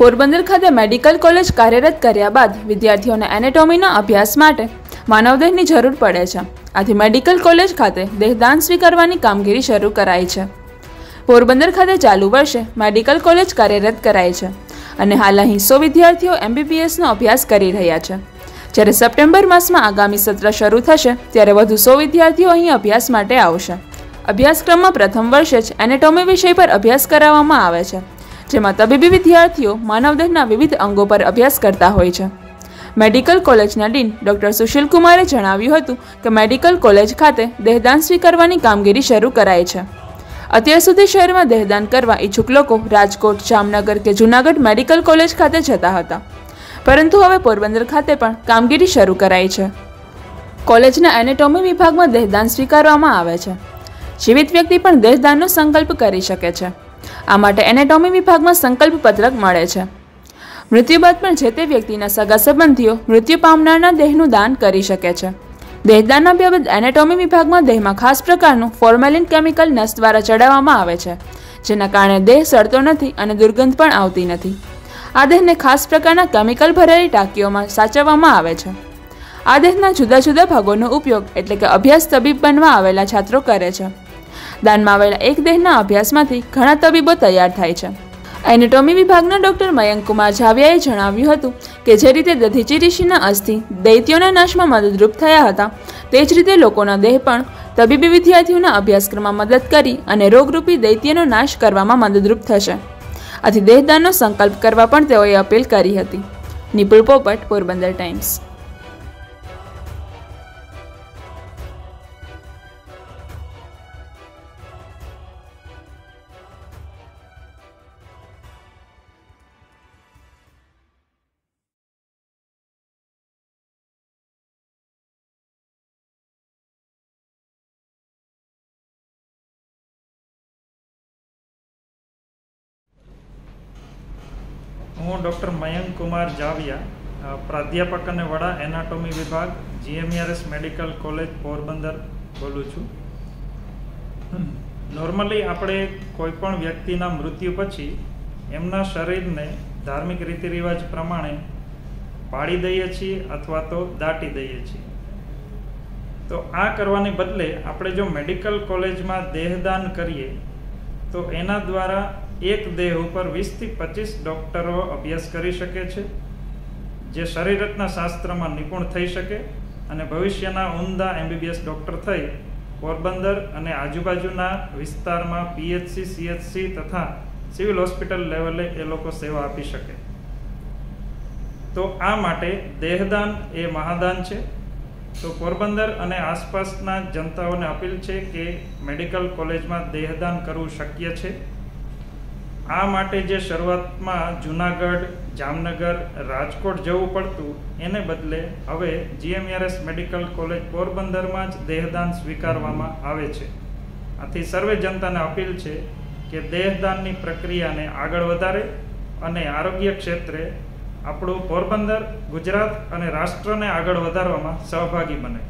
પોરબંદર ખાતે medical college કાર્યરત કર્યા બાદ વિદ્યાર્થીઓને એનેટોમીના અભ્યાસ માટે માનવદેહની જરૂર પડે છે. આથી મેડિકલ કોલેજ ખાતે દેહદાન સ્વીકારવાની કામગીરી શરૂ કરાઈ છે. પોરબંદર ખાતે ચાલુ વર્ષે મેડિકલ કોલેજ કાર્યરત કરાઈ છે અને હાલ અહીં સો વિદ્યાર્થીઓ એમબીબીએસનો અભ્યાસ કરી રહ્યા છે. જ્યારે સપ્ટેમ્બર માસમાં આગામી સત્ર શરૂ થશે, ત્યારે વધુ સો વિદ્યાર્થીઓ અહીં અભ્યાસ માટે આવશે. અભ્યાસક્રમમાં પ્રથમ વર્ષે જ એનેટોમી વિષય પર અભ્યાસ કરાવવામાં આવે છે. જેમાં તબીબી વિદ્યાર્થીઓ માનવદેહના વિવિધ અંગો પર અભ્યાસ કરતા હોય છે. મેડિકલ કોલેજના ડીન ડોક્ટર સુશીલ કુમારે જણાવ્યું હતું કે મેડિકલ કોલેજ ખાતે દેહદાન સ્વીકારવાની કામગીરી શરૂ કરાઈ છે. અત્યાર સુધી શહેરમાં દેહદાન કરવા ઈચ્છુક લોકો રાજકોટ, જામનગર કે જૂનાગઢ મેડિકલ કોલેજ ખાતે જતા હતા. પરંતુ હવે પોરબંદર ખાતે પણ કામગીરી શરૂ કરાઈ છે. કોલેજના એનેટોમી વિભાગમાં દેહદાન સ્વીકારવામાં આવે છે. જીવિત વ્યક્તિ પણ દેહદાનનો સંકલ્પ કરી શકે છે. આ માટે એનેટોમી વિભાગમાં સંકલ્પ પત્રક મળે છે. મૃત્યુ બાદ પણ જે તે વ્યક્તિના સગા સંબંધીઓ મૃત્યુ પામનારના દેહનું દાન કરી શકે છે. દેહદાનના બાબત એનેટોમી વિભાગમાં દેહમાં ખાસ પ્રકારનું ફોર્મેલિન કેમિકલ નસ દ્વારા ચડાવવામાં આવે છે, જેના કારણે દેહ સડતો નથી અને દુર્ગંધ પણ આવતી નથી. આ દેહને ખાસ પ્રકારના કેમિકલ ભરેલી ટાંકીઓમાં સાચવવામાં આવે છે. આ દેહના જુદા જુદા ભાગોનો ઉપયોગ એટલે કે અભ્યાસ તબીબ બનવા આવેલા છાત્રો કરે છે. દાનમાં આવેલા એક દેહના અભ્યાસમાંથી ઘણા તબીબો તૈયાર થાય છે. એનેટોમી વિભાગના ડોક્ટર મયંક કુમાર ઝાવિયાએ જણાવ્યું હતું કે જે રીતે દધીચી ઋષિના અસ્થિ દૈત્યોના નાશમાં મદદરૂપ થયા હતા, તે જ રીતે લોકોના દેહ પણ તબીબી વિદ્યાર્થીઓના અભ્યાસક્રમમાં મદદ કરી અને રોગરૂપી દૈત્યનો નાશ કરવામાં મદદરૂપ થશે. આથી દેહદાનનો સંકલ્પ કરવા પણ તેઓએ અપીલ કરી હતી. નિપુલ પોપટ, પોરબંદર ટાઈમ્સ. હું ડૉક્ટર મયંક કુમાર જાવિયા પ્રાધ્યાપક અને વડા એનાટોમી વિભાગ જીએમઆરએસ મેડિકલ કોલેજ, પોરબંદર બોલું છું. નોર્મલી આપણે કોઈપણ વ્યક્તિના મૃત્યુ પછી એમના શરીરને ધાર્મિક રીતિ રિવાજ પ્રમાણે પાડી દઈએ છીએ અથવા તો દાટી દઈએ છીએ. તો આ કરવાને બદલે આપણે જો મેડિકલ કોલેજમાં દેહદાન કરીએ, તો એના દ્વારા એક દેહ ઉપર વીસથી પચીસ ડૉક્ટરો અભ્યાસ કરી શકે છે, જે શરીરરચના શાસ્ત્રમાં નિપુણ થઈ શકે અને ભવિષ્યના ઉમદા એમબીબીએસ ડૉક્ટર થઈ પોરબંદર અને આજુબાજુના વિસ્તારમાં પીએચસી, સીએચસી તથા સિવિલ હોસ્પિટલ લેવલે એ લોકો સેવા આપી શકે. તો આ માટે દેહદાન એ મહાદાન છે. તો પોરબંદર અને આસપાસના જનતાઓને અપીલ છે કે મેડિકલ કોલેજમાં દેહદાન કરવું શક્ય છે. આ માટે જે શરૂઆતમાં જુનાગઢ, જામનગર, રાજકોટ જવું પડતું, એને બદલે હવે જીએમઆરએસ મેડિકલ કોલેજ પોરબંદરમાં જ દેહદાન સ્વીકારવામાં આવે છે. આથી સર્વે જનતાને અપીલ છે કે દેહદાનની પ્રક્રિયાને આગળ વધારે અને આરોગ્ય ક્ષેત્રે આપણું પોરબંદર, ગુજરાત અને રાષ્ટ્રને આગળ વધારવામાં સહભાગી બને.